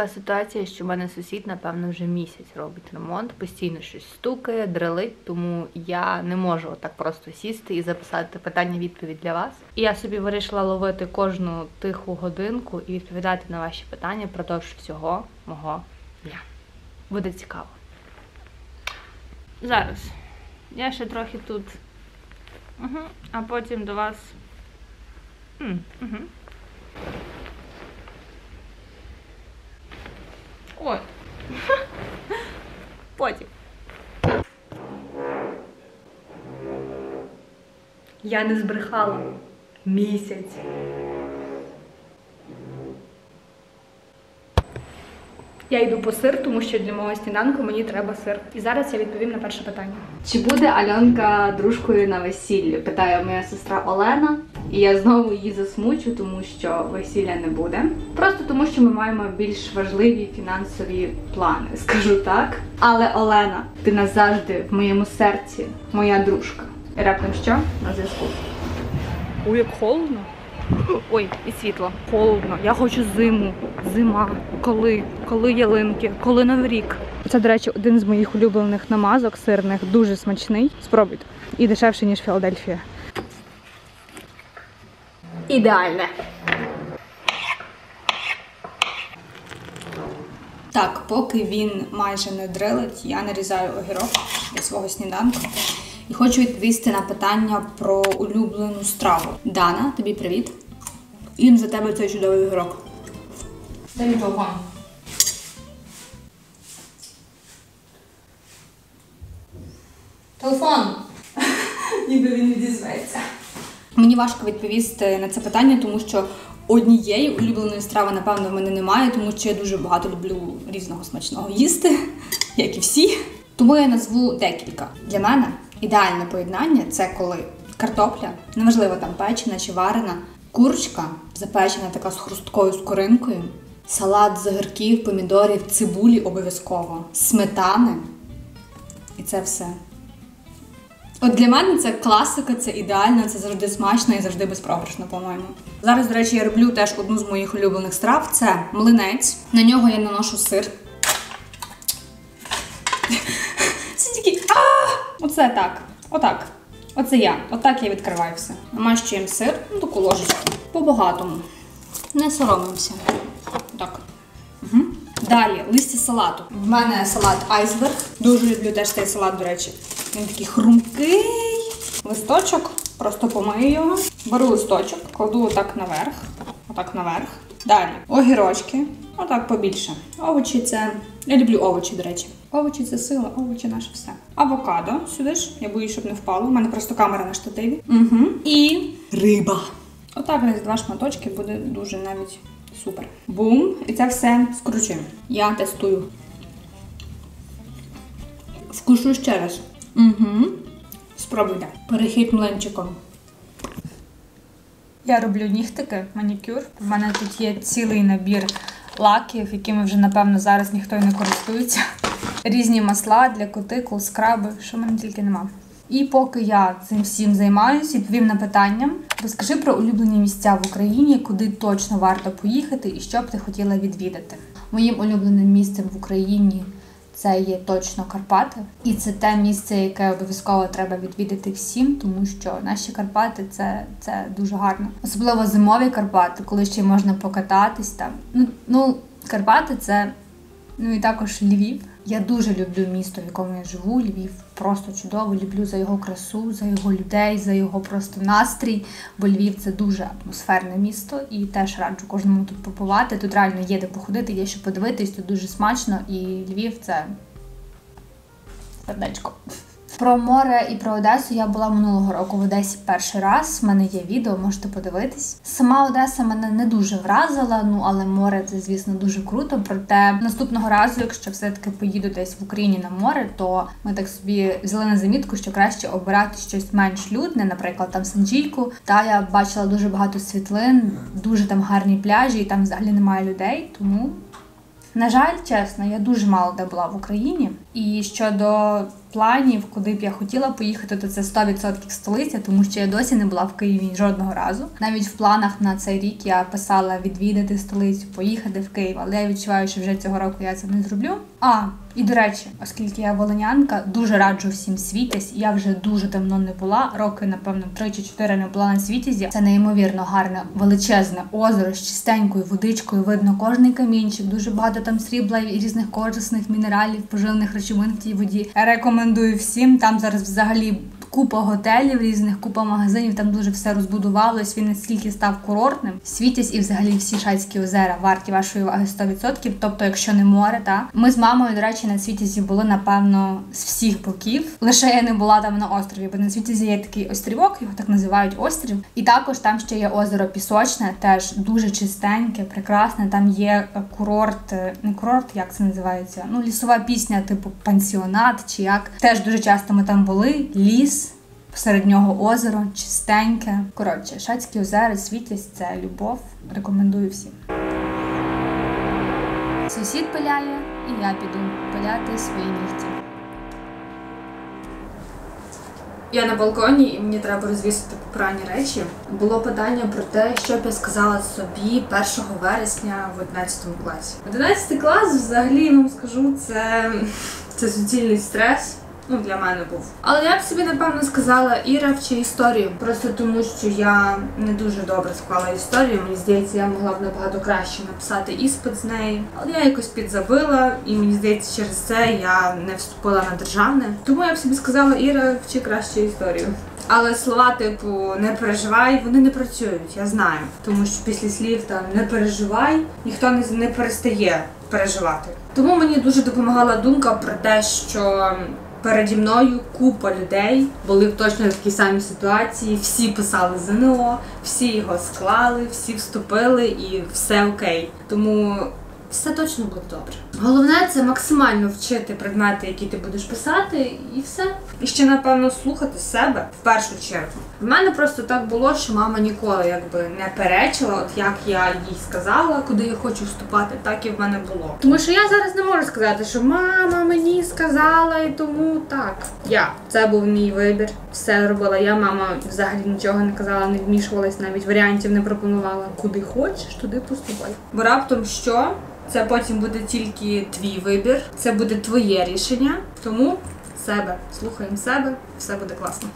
Така ситуація, що в мене сусід, напевно, вже місяць робить ремонт, постійно щось стукає, дрелить, тому я не можу так просто сісти і записати питання-відповідь для вас. І я собі вирішила ловити кожну тиху годинку і відповідати на ваші питання продовж всього мого дня. Буде цікаво. Зараз. Я ще трохи тут. Угу. А потім до вас. Угу. Ой. Потім. Я не збрехала. Місяць. Я йду по сир, тому що для мого сніданку мені треба сир. І зараз я відповім на перше питання. Чи буде Альонка дружкою на весіллі? Питає моя сестра Олена. І я знову її засмучу, тому що весілля не буде. Просто тому, що ми маємо більш важливі фінансові плани, скажу так. Але Олена, ти назавжди в моєму серці, моя дружка. І раптом що? На зв'язку. Ой, як холодно. Ой, і світло. Холодно. Я хочу зиму. Зима. Коли? Коли ялинки? Коли новий рік? Це, до речі, один з моїх улюблених намазок сирних, дуже смачний. Спробуйте. І дешевший, ніж Філадельфія. Ідеальне. Так, поки він майже не дрилить, я нарізаю огірок для свого сніданку. І хочу відповісти на питання про улюблену страву. Дана, тобі привіт. Їм за тебе цей чудовий огірок. Дай мій телефон. Телефон! Ніби він відізветься. Мені важко відповісти на це питання, тому що однієї улюбленої страви, напевно, в мене немає, тому що я дуже багато люблю різного смачного їсти, як і всі. Тому я назву декілька. Для мене ідеальне поєднання це коли картопля, неважливо там печена чи варена, курочка запечена така з хрусткою скоринкою, салат з огірків, помідорів, цибулі обов'язково, сметани. І це все. От для мене це класика, це ідеально, це завжди смачно і завжди безпрограшно, по-моєму. Зараз, до речі, я роблю теж одну з моїх улюблених страв. Це млинець. На нього я наношу сир. Це тільки. Оце так. Отак. Оце я. Отак я відкриваю все. Намащуємо сир, ну таку ложечку. По-багатому. Не соромимося. Так. Угу. Далі листя салату. В мене салат айсберг. Дуже люблю теж цей салат, до речі. Він такий хрумкий. Листочок, просто помию його. Беру листочок, кладу отак наверх. Отак наверх. Далі огірочки. Отак побільше. Овочі це. Я люблю овочі, до речі. Овочі це сила, овочі наше все. Авокадо сюди ж. Я боюсь, щоб не впало. У мене просто камера на штативі. Угу. І риба. Отак десь два шматочки буде дуже навіть супер. Бум! І це все скручуємо. Я тестую. Вкушу ще раз. Угу. Спробуйте. Перехід млинчиком. Я роблю нігтики, манікюр. У мене тут є цілий набір лаків, якими вже, напевно, зараз ніхто і не користується. Різні масла для кутикул, скраби, що в мене тільки нема. І поки я цим всім займаюся, відповім на питання. Розкажи про улюблені місця в Україні, куди точно варто поїхати і що б ти хотіла відвідати. Моїм улюбленим місцем в Україні це є точно Карпати, і це те місце, яке обов'язково треба відвідати всім, тому що наші Карпати це, це дуже гарно. Особливо зимові Карпати, коли ще можна покататись там. Ну, ну Карпати це ну і також Львів. Я дуже люблю місто, в якому я живу. Львів просто чудово. Люблю за його красу, за його людей, за його просто настрій. Бо Львів це дуже атмосферне місто і теж раджу кожному тут побувати. Тут реально є де походити, є що подивитись, тут дуже смачно, і Львів це сердечко. Про море і про Одесу я була минулого року в Одесі перший раз. У мене є відео, можете подивитись. Сама Одеса мене не дуже вразила, ну але море це, звісно, дуже круто. Проте наступного разу, якщо все-таки поїду десь в Україні на море, то ми так собі взяли на замітку, що краще обирати щось менш людне, наприклад, там Санджійку. Та я бачила дуже багато світлин, дуже там гарні пляжі, і там взагалі немає людей. Тому, на жаль, чесно, я дуже мало де була в Україні. І щодо планів, куди б я хотіла поїхати, то це 100% столиця, тому що я досі не була в Києві жодного разу. Навіть в планах на цей рік я писала відвідати столицю, поїхати в Київ, але я відчуваю, що вже цього року я це не зроблю. А і до речі, оскільки я волонянка, дуже раджу всім світязь. Я вже дуже давно не була. Роки, напевно, 3 чи 4 не була на світязі. Це неймовірно гарне, величезне озеро з чистенькою водичкою. Видно кожний камінчик, дуже багато там срібла і різних корисних мінералів, поживних речовин в тій воді. Рекомендую всім. Там зараз взагалі. Купа готелів різних, купа магазинів, там дуже все розбудувалось. Він настільки став курортним. Світязь і взагалі всі шацькі озера варті вашої уваги 100%. Тобто, якщо не море, та ми з мамою, до речі, на світязі були напевно з всіх боків. Лише я не була там на острові, бо на світязі є такий острівок, його так називають острів. І також там ще є озеро Пісочне, теж дуже чистеньке, прекрасне. Там є курорт, е, не курорт, як це називається? Ну, лісова пісня, типу пансіонат чи як. Теж дуже часто ми там були. Ліс. Посеред нього озеро, чистеньке. Коротше, Шацькі озера, світязь це любов. Рекомендую всім. Сусід пиляє, і я піду пиляти свої нігті. Я на балконі і мені треба розвісити попрані речі. Було питання про те, що б я сказала собі 1 вересня в 11 класі. 11 клас, взагалі, я вам скажу, це, це суцільний стрес. Ну, для мене був. Але я б собі напевно сказала Іра вчи історію. Просто тому, що я не дуже добре склала історію. Мені здається, я могла б набагато краще написати іспит з неї. Але я якось підзабила, і мені здається, через це я не вступила на державне. Тому я б собі сказала, Іра, вчи краще історію. Але слова, типу, не переживай, вони не працюють, я знаю. Тому що після слів там не переживай, ніхто не, не перестає переживати. Тому мені дуже допомагала думка про те, що переді мною купа людей були в точно такій самій ситуації. Всі писали ЗНО, всі його склали, всі вступили і все окей. Тому все точно буде добре. Головне це максимально вчити предмети, які ти будеш писати, і все. І ще напевно слухати себе в першу чергу. В мене просто так було, що мама ніколи якби не перечила, от як я їй сказала, куди я хочу вступати, так і в мене було. Тому що я зараз не можу сказати, що мама мені сказала, і тому так. Я це був мій вибір. Все робила я. Мама взагалі нічого не казала, не вмішувалась, навіть варіантів не пропонувала. Куди хочеш, туди поступай. Бо раптом що? Це потім буде тільки твій вибір, це буде твоє рішення. Тому себе слухаємо себе, все буде класно.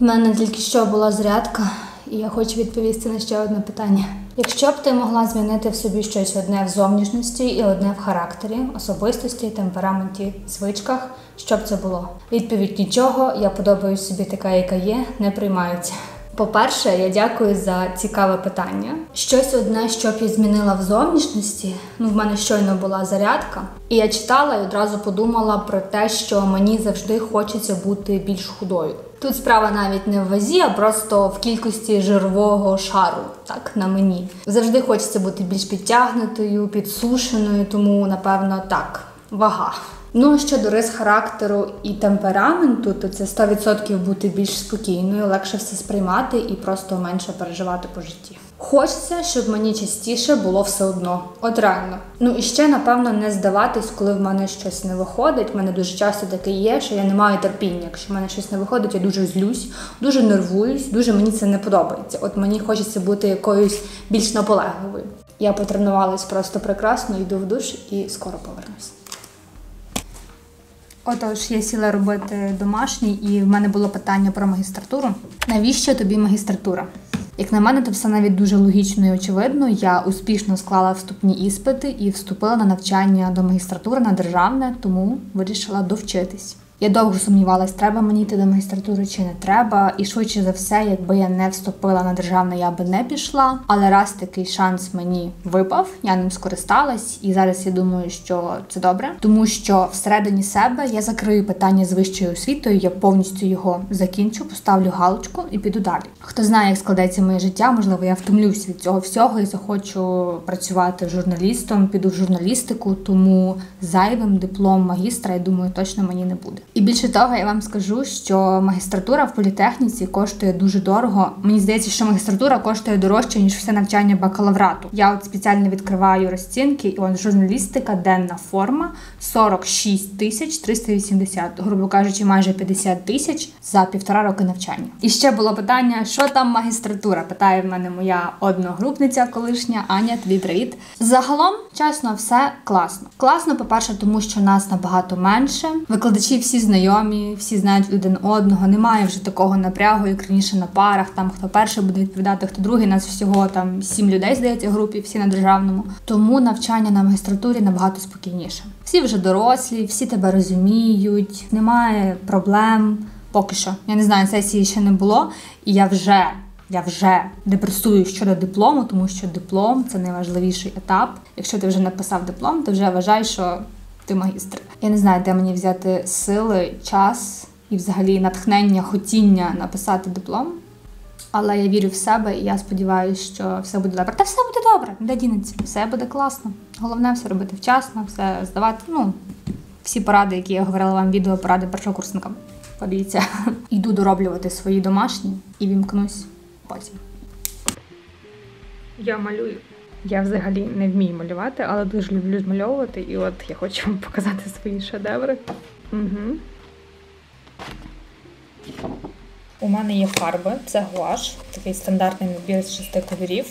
У мене тільки що була зарядка, і я хочу відповісти на ще одне питання. Якщо б ти могла змінити в собі щось одне в зовнішності і одне в характері, особистості, темпераменті, звичках, що б це було? Відповідь нічого, я подобаюсь собі така, яка є, не приймається. По-перше, я дякую за цікаве питання. Щось одне, що б я змінила в зовнішності. Ну, в мене щойно була зарядка, і я читала і одразу подумала про те, що мені завжди хочеться бути більш худою. Тут справа навіть не в вазі, а просто в кількості жирового шару, так на мені. Завжди хочеться бути більш підтягнутою, підсушеною, тому напевно так, вага. Ну, щодо рис характеру і темпераменту, то це 100% бути більш спокійною, легше все сприймати і просто менше переживати по житті. Хочеться, щоб мені частіше було все одно. От реально. Ну і ще, напевно, не здаватись, коли в мене щось не виходить. У мене дуже часто таке є, що я не маю терпіння. Якщо в мене щось не виходить, я дуже злюсь, дуже нервуюсь, дуже мені це не подобається. От мені хочеться бути якоюсь більш наполегливою. Я потренувалась просто прекрасно, йду в душ і скоро повернусь. Отож, я сіла робити домашній, і в мене було питання про магістратуру. Навіщо тобі магістратура? Як на мене, то все навіть дуже логічно і очевидно. Я успішно склала вступні іспити і вступила на навчання до магістратури на державне, тому вирішила довчитись. Я довго сумнівалась, треба мені йти до магістратури чи не треба. І швидше за все, якби я не вступила на державне, я би не пішла. Але раз такий шанс мені випав, я ним скористалась, і зараз я думаю, що це добре, тому що всередині себе я закрию питання з вищою освітою, я повністю його закінчу, поставлю галочку і піду далі. Хто знає, як складеться моє життя, можливо, я втомлюсь від цього всього і захочу працювати журналістом, піду в журналістику, тому зайвим диплом магістра, я думаю, точно мені не буде. І більше того, я вам скажу, що магістратура в політехніці коштує дуже дорого. Мені здається, що магістратура коштує дорожче ніж все навчання бакалаврату. Я от спеціально відкриваю розцінки, і от журналістика, денна форма 46 тисяч 380, грубо кажучи, майже 50 тисяч за півтора роки навчання. І ще було питання, що там магістратура? Питає в мене моя одногрупниця колишня Аня. Тобі привіт. Загалом, чесно, все класно. Класно, по-перше, тому що нас набагато менше. Викладачі всі знайомі, всі знають один одного. Немає вже такого напрягу, як раніше на парах. Там хто перший буде відповідати, хто другий. Нас всього там сім людей здається в групі, всі на державному. Тому навчання на магістратурі набагато спокійніше. Всі вже дорослі, всі тебе розуміють, немає проблем. Поки що. Я не знаю, сесії ще не було, і я вже. Я вже депресую щодо диплому, тому що диплом це найважливіший етап. Якщо ти вже написав диплом, ти вже вважай, що ти магістр. Я не знаю, де мені взяти сили, час і взагалі натхнення, хотіння написати диплом. Але я вірю в себе і я сподіваюся, що все буде добре. Та все буде добре, де дінеться, все буде класно. Головне все робити вчасно, все здавати. Ну, всі поради, які я говорила вам відео, поради першокурсникам. Подивіться. Йду дороблювати свої домашні і вімкнусь потім. Я малюю. Я взагалі не вмію малювати, але дуже люблю змальовувати. І от я хочу вам показати свої шедеври. Угу. У мене є фарби, це гуаш, такий стандартний набір з шести кольорів.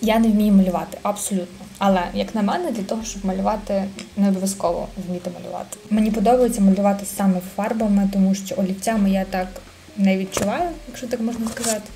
Я не вмію малювати, абсолютно. Але, як на мене, для того, щоб малювати, не обов'язково вміти малювати. Мені подобається малювати саме фарбами, тому що олівцями я так не відчуваю, якщо так можна сказати.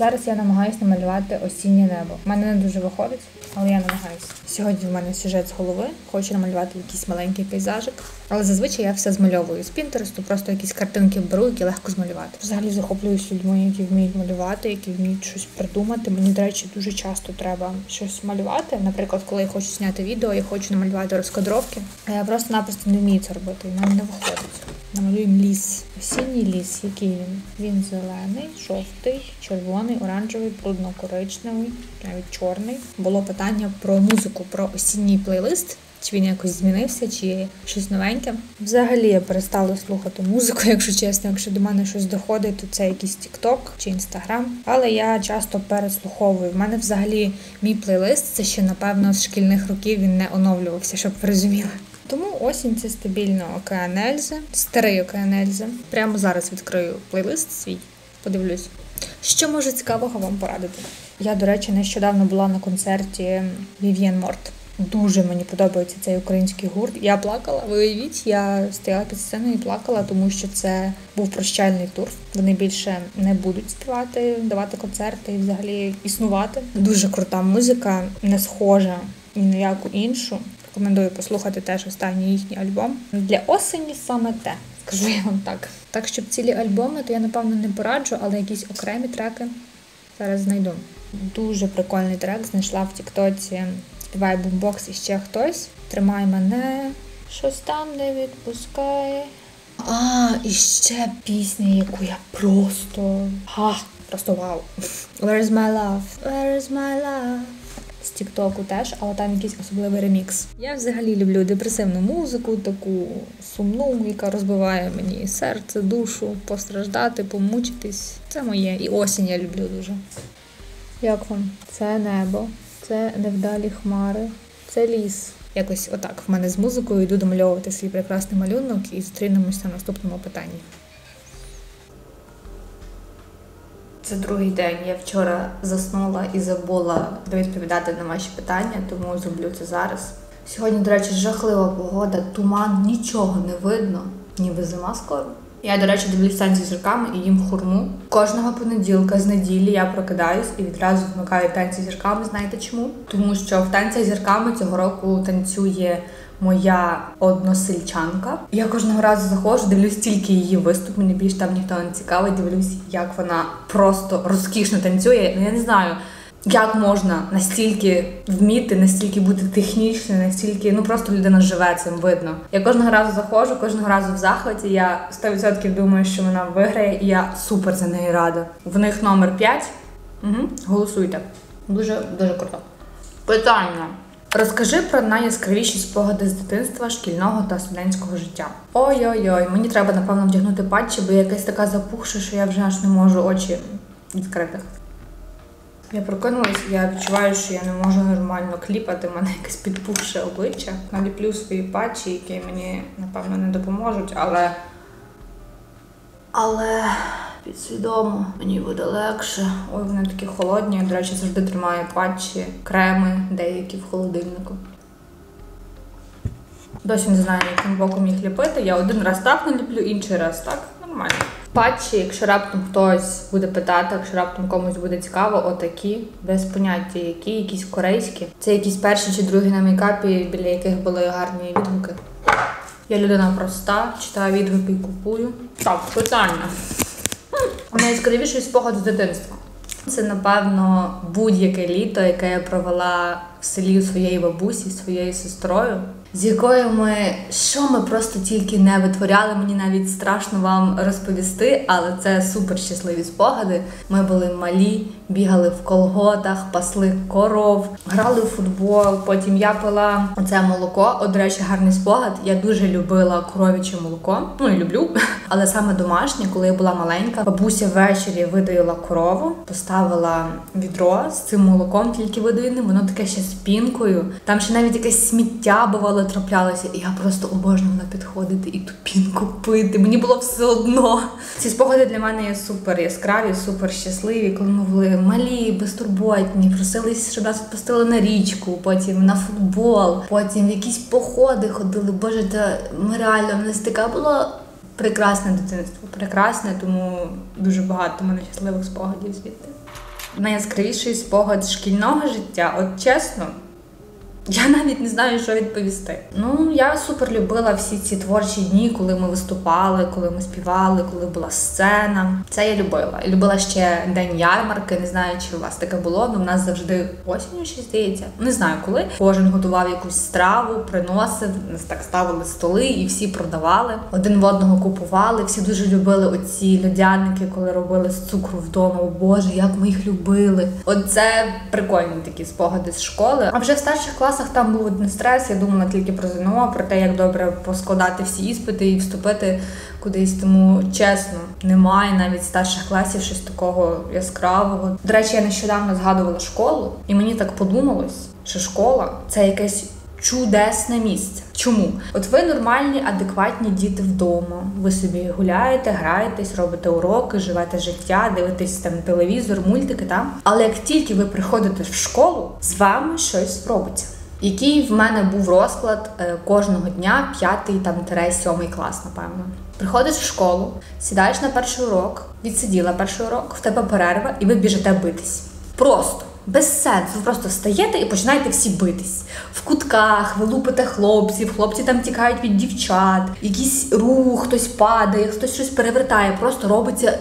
Зараз я намагаюся намалювати осіннє небо. У мене не дуже виходить, але я намагаюся. Сьогодні в мене сюжет з голови, хочу намалювати якийсь маленький пейзажик. Але зазвичай я все змальовую з Пінтересту, просто якісь картинки беру, які легко змалювати. Взагалі захоплююсь людьми, які вміють малювати, які вміють щось придумати. Мені, до речі, дуже часто треба щось малювати. Наприклад, коли я хочу зняти відео, я хочу намалювати розкадровки, я просто-напросто не вмію це робити, і мене не виходить. Намалюємо ліс. Осінній ліс, який він? Він зелений, жовтий, червоний, оранжевий, брудно-коричневий, навіть чорний. Було питання про музику, про осінній плейлист. Чи він якось змінився, чи щось новеньке. Взагалі я перестала слухати музику, якщо чесно. Якщо до мене щось доходить, то це якийсь TikTok чи Instagram. Але я часто переслуховую. В мене взагалі мій плейлист це ще напевно з шкільних років він не оновлювався, щоб ви розуміли. Тому осінь це стабільно океан Ельзи, старий океан Ельзи. Прямо зараз відкрию плейлист свій, подивлюсь. Що може цікавого вам порадити? Я, до речі, нещодавно була на концерті Вів'єн Морт. Дуже мені подобається цей український гурт. Я плакала, ви уявіть, я стояла під сценою і плакала, тому що це був прощальний тур. Вони більше не будуть співати, давати концерти і взагалі існувати. Дуже крута музика, не схожа ні на яку іншу. Рекомендую послухати теж останній їхній альбом. Для осені саме те, скажу я вам так. Так, щоб цілі альбоми, то я напевно не пораджу, але якісь окремі треки зараз знайду. Дуже прикольний трек знайшла в Тіктоці. Співає бумбокс і ще хтось. Тримай мене, щось там не відпускає. А, і ще пісня, яку я просто. Ха, просто вау. Where is my love? Where is my love? З Тіктоку теж, але там якийсь особливий ремікс. Я взагалі люблю депресивну музику, таку сумну, яка розбиває мені серце, душу, постраждати, помучитись. Це моє. І осінь я люблю дуже. Як вам? Це небо, це невдалі хмари, це ліс. Якось отак в мене з музикою йду домальовувати свій прекрасний малюнок і зустрінемося на наступному питанні. Це другий день. Я вчора заснула і забула відповідати на ваші питання, тому зроблю це зараз. Сьогодні, до речі, жахлива погода, туман, нічого не видно, ніби зима скоро. Я, до речі, дивлюсь танці зірками і їм хурму. Кожного понеділка з неділі я прокидаюсь і відразу вмикаю танці зірками. Знаєте чому? Тому що в танцях зірками цього року танцює моя односельчанка. Я кожного разу заходжу, дивлюсь тільки її виступ. Мені більш там ніхто не цікавий. Дивлюсь, як вона просто розкішно танцює. Ну я не знаю. Як можна настільки вміти, настільки бути технічною, настільки ну просто людина живе цим видно. Я кожного разу заходжу, кожного разу в захваті. Я 100% думаю, що вона виграє, і я супер за неї рада. В них номер 5. Угу. Голосуйте. Дуже дуже круто. Питання: Розкажи про найяскравіші спогади з дитинства, шкільного та студентського життя. Ой-ой-ой, мені треба напевно вдягнути патчі, бо я якась така запухша, що я вже аж не можу очі відкрити. Я прокинулась, я відчуваю, що я не можу нормально кліпати, в мене якесь підпухше обличчя. Наліплю свої патчі, які мені, напевно, не допоможуть, але. Але підсвідомо мені буде легше. Ой, вони такі холодні. Я, До речі, завжди тримаю патчі, креми, деякі в холодильнику. Досі не знаю, яким боком їх ліпити. Я один раз так наліплю, інший раз так. Нормально. Патчі, якщо раптом хтось буде питати, якщо раптом комусь буде цікаво, отакі, без поняття, які, якісь корейські. Це якісь перші чи другі на мейкапі, біля яких були гарні відгуки. Я людина проста, читаю відгуки і купую. Так, питання. Найяскравіший спогад з дитинства. Це, напевно, будь-яке літо, яке я провела в селі у своєї бабусі, своєю сестрою, з якою ми що ми просто тільки не витворяли. Мені навіть страшно вам розповісти, але це супер щасливі спогади. Ми були малі, бігали в колготах, пасли коров, грали в футбол. Потім я пила оце молоко. От, до речі, гарний спогад. Я дуже любила коров'яче молоко. Ну і люблю, але саме домашнє, коли я була маленька, бабуся ввечері видоїла корову, поставила відро з цим молоком, тільки видоїним. Воно таке ще з пінкою. Там ще навіть якесь сміття бувало траплялося, і я просто обожнювала підходити і ту пінку пити. Мені було все одно. Ці спогади для мене є супер яскраві, супер щасливі, коли ми були малі, безтурботні, просились, щоб нас відпустили на річку, потім на футбол, потім в якісь походи ходили. Боже, та ми реально в нас така була. Прекрасне дитинство, прекрасне, тому дуже багато мене щасливих спогадів звідти. Найяскравіший спогад шкільного життя, от чесно, я навіть не знаю, що відповісти. Ну, я супер любила всі ці творчі дні, коли ми виступали, коли ми співали, коли була сцена. Це я любила. Любила ще день ярмарки. Не знаю, чи у вас таке було, але в нас завжди осінню ще здається. Не знаю коли. Кожен готував якусь страву, приносив. Нас так ставили столи і всі продавали. Один в одного купували. Всі дуже любили оці льодяники, коли робили з цукру вдома. О Боже, як ми їх любили. Оце прикольні такі спогади з школи. А вже в старших класах там був один стрес. Я думала тільки про ЗНО, про те, як добре поскладати всі іспити і вступити кудись. Тому чесно, немає навіть старших класів щось такого яскравого. До речі, я нещодавно згадувала школу, і мені так подумалось, що школа це якесь. Чудесне місце. Чому? От ви нормальні, адекватні діти вдома. Ви собі гуляєте, граєтесь, робите уроки, живете життя, дивитесь там телевізор, мультики там. Але як тільки ви приходите в школу, з вами щось робиться. Який в мене був розклад е, кожного дня, п'ятий там сьомий клас, напевно. Приходиш в школу, сідаєш на перший урок, відсиділа перший урок, в тебе перерва, і ви біжите битись. Просто. Без сенсу, ви просто стаєте і починаєте всі битись. В кутках, ви лупите хлопців, хлопці там тікають від дівчат, якийсь рух, хтось падає, хтось щось перевертає, просто робиться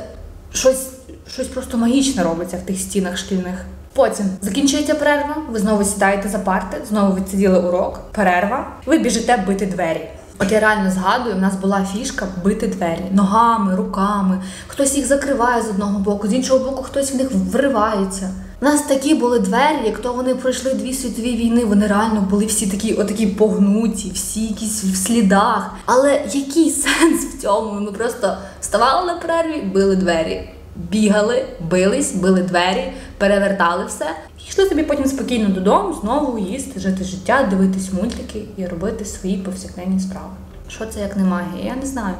щось, щось просто магічне робиться в тих стінах шкільних. Потім закінчується перерва, ви знову сідаєте за парти, знову відсиділи урок, перерва, ви біжите бити двері. От я реально згадую, в нас була фішка бити двері ногами, руками. Хтось їх закриває з одного боку, з іншого боку, хтось в них вривається. У нас такі були двері, як то вони пройшли дві світові війни. Вони реально були всі такі, отакі погнуті, всі якісь в слідах. Але який сенс в цьому? Ми просто вставали на перерві, били двері, бігали, бились, били двері, перевертали все. І йшли собі потім спокійно додому, знову їсти, жити життя, дивитись мультики і робити свої повсякденні справи. Що це як не магія? Я не знаю.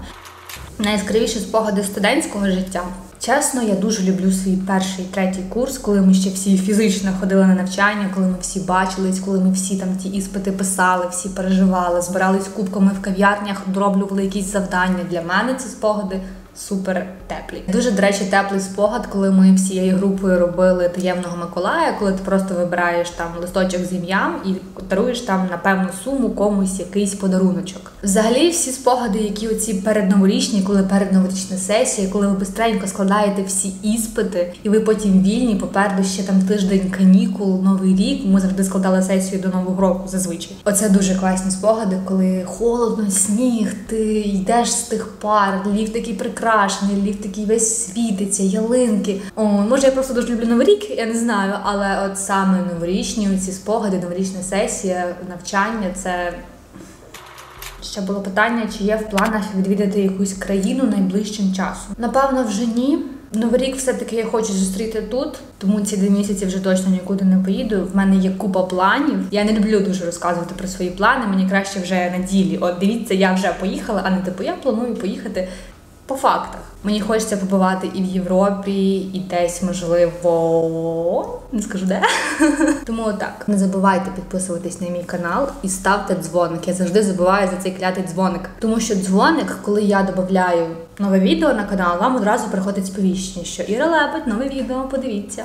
Найяскравіші спогади студентського життя. Чесно, я дуже люблю свій перший третій курс, коли ми ще всі фізично ходили на навчання, коли ми всі бачились, коли ми всі там ті іспити писали, всі переживали, збирались кубками в кав'ярнях, дроблювали якісь завдання. Для мене ці спогади супер теплі. Дуже, до речі, теплий спогад, коли ми всією групою робили таємного Миколая, коли ти просто вибираєш там листочок з ім'ям і даруєш там на певну суму комусь якийсь подаруночок. Взагалі, всі спогади, які оці передноворічні, коли передноворічна сесія, коли ви бистренько складаєте всі іспити, і ви потім вільні, попереду ще там тиждень канікул, новий рік. Ми завжди складали сесію до нового року зазвичай. Оце дуже класні спогади, коли холодно, сніг, ти йдеш з тих пар, лів такий прекрасний прикрашений, ліфт такий весь світиться, ялинки. О, може, я просто дуже люблю Новий рік, я не знаю, але от саме новорічні ці спогади, новорічна сесія, навчання це. Ще було питання, чи є в планах відвідати якусь країну найближчим часом. Напевно, вже ні. Новий рік все-таки я хочу зустріти тут, тому ці дві місяці вже точно нікуди не поїду. В мене є купа планів. Я не люблю дуже розказувати про свої плани. Мені краще вже на ділі. От дивіться, я вже поїхала, а не типу я планую поїхати по фактах. Мені хочеться побувати і в Європі, і десь, можливо, не скажу де. Тому так. Не забувайте підписуватись на мій канал і ставте дзвоник. Я завжди забуваю за цей клятий дзвоник. Тому що дзвоник, коли я додаю нове відео на канал, вам одразу приходить сповіщення, що Іра Лебедь, нове відео, подивіться.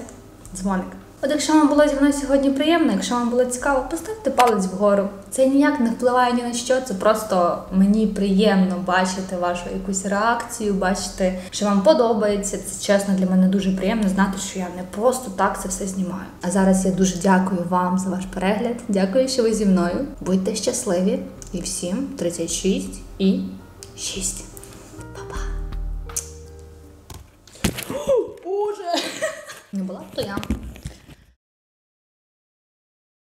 Дзвоник. От якщо вам було зі мною сьогодні приємно, якщо вам було цікаво, поставте палець вгору. Це ніяк не впливає ні на що. Це просто мені приємно бачити вашу якусь реакцію, бачити, що вам подобається. Це чесно для мене дуже приємно знати, що я не просто так це все знімаю. А зараз я дуже дякую вам за ваш перегляд. Дякую, що ви зі мною. Будьте щасливі і всім 36 і 6. Па-па. Боже! Не була б то я.